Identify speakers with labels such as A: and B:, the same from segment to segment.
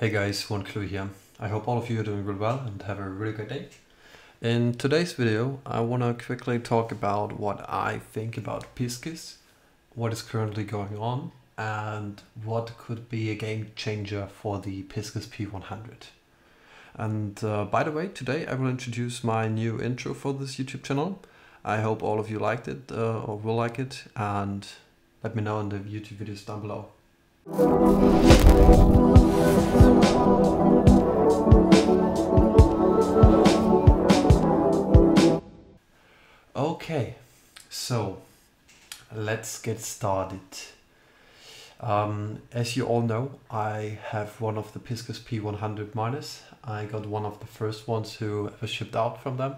A: Hey guys, WantClue here. I hope all of you are doing really well and have a really good day. In today's video, I want to quickly talk about what I think about Pisces, what is currently going on, and what could be a game changer for the Pisces P100. And uh, by the way, today I will introduce my new intro for this YouTube channel. I hope all of you liked it uh, or will like it, and let me know in the YouTube videos down below. Okay, so let's get started. Um, as you all know, I have one of the Pisces P100 miners. I got one of the first ones who ever shipped out from them.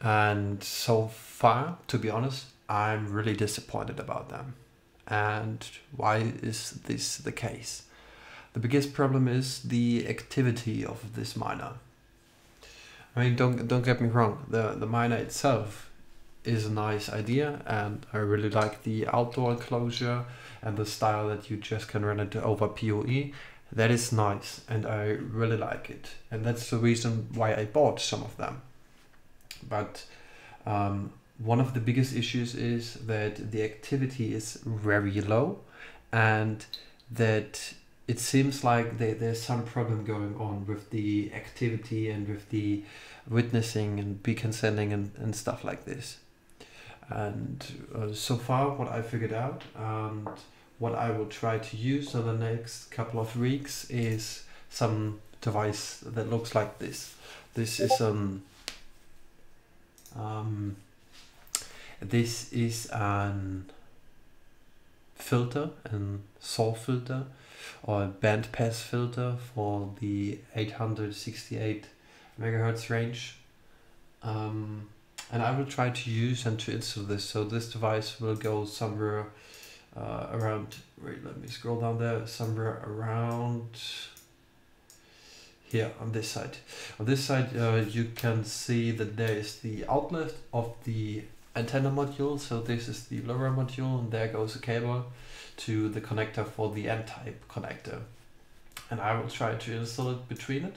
A: And so far, to be honest, I'm really disappointed about them. And why is this the case? The biggest problem is the activity of this miner. I mean, don't don't get me wrong. The the miner itself is a nice idea, and I really like the outdoor enclosure and the style that you just can run it over PoE. That is nice, and I really like it, and that's the reason why I bought some of them. But um, one of the biggest issues is that the activity is very low, and that it seems like there, there's some problem going on with the activity and with the witnessing and beacon sending and, and stuff like this. And uh, so far, what I figured out and what I will try to use in the next couple of weeks is some device that looks like this. This is um, um this is an filter, and SAW filter or a bandpass filter for the 868 megahertz range. Um, and I will try to use and to install this. So this device will go somewhere uh, around, wait, let me scroll down there, somewhere around here on this side. On this side, uh, you can see that there is the outlet of the antenna module. So this is the LoRa module and there goes a cable to the connector for the N-type connector. And I will try to install it between it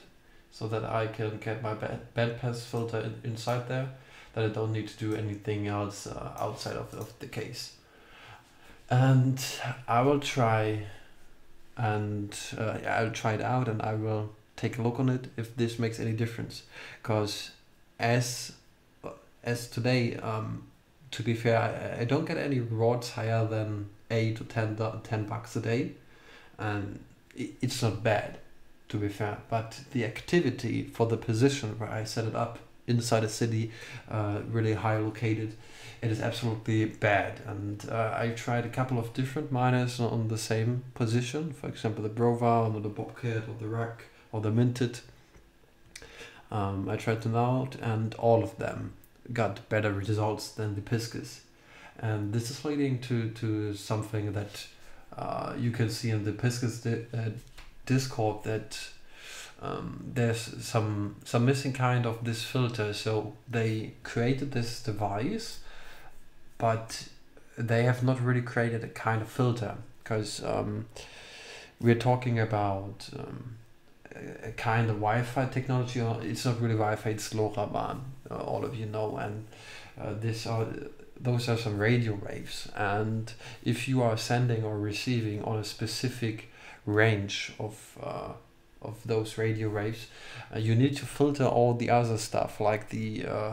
A: so that I can get my bandpass filter in, inside there, that I don't need to do anything else uh, outside of, of the case. And I will try and uh, I'll try it out and I will take a look on it if this makes any difference. Because as as today, um, to be fair, I, I don't get any rewards higher than 8 to 10, 10 bucks a day. And it, it's not bad to be fair. But the activity for the position where I set it up inside a city, uh, really high located, it is absolutely bad. And uh, I tried a couple of different miners on the same position, for example, the Browan or the Bobcat or the RAK or the Minted. Um, I tried them out, and all of them got better results than the Pisces. And this is leading to, to something that uh, you can see in the Pisces di- uh, Discord that um, there's some some missing kind of this filter. So they created this device, but they have not really created a kind of filter because um, we're talking about um, a, a kind of Wi-Fi technology. It's not really Wi-Fi; it's LoRaWAN. Uh, all of you know, and uh, this are those are some radio waves. And if you are sending or receiving on a specific range of uh, of those radio waves. Uh, you need to filter all the other stuff like the uh,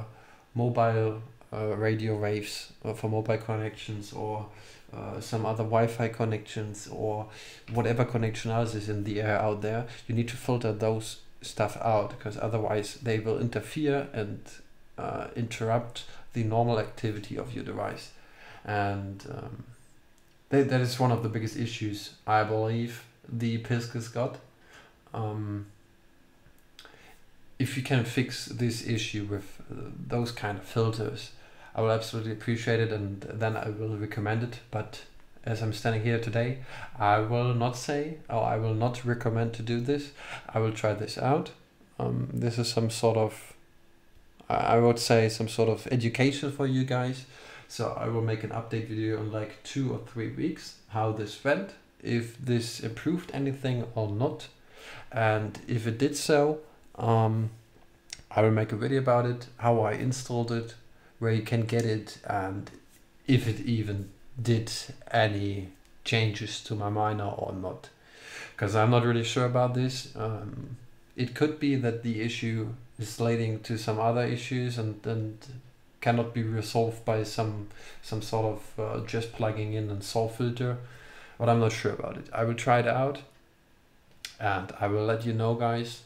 A: mobile uh, radio waves uh, for mobile connections or uh, some other Wi-Fi connections or whatever connection else is in the air out there. You need to filter those stuff out because otherwise they will interfere and uh, interrupt the normal activity of your device. And um, that, that is one of the biggest issues I believe the Pisces got. Um, if you can fix this issue with uh, those kind of filters, I will absolutely appreciate it and then I will recommend it. But as I'm standing here today, I will not say or I will not recommend to do this. I will try this out. Um, this is some sort of, I would say, some sort of education for you guys. So I will make an update video in like two or three weeks how this went if this improved anything or not. and if it did so um, I will make a video about it how I installed it where you can get it and if it even did any changes to my miner or not because I'm not really sure about this um, it could be that the issue is leading to some other issues and, and cannot be resolved by some some sort of uh, just plugging in and SAW filter but I'm not sure about it. I will try it out and I will let you know guys.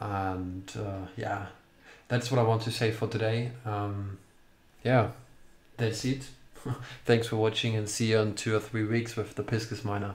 A: And uh, yeah that's what I want to say for today. Um, yeah that's it. Thanks for watching and see you in two or three weeks with the Pisces miner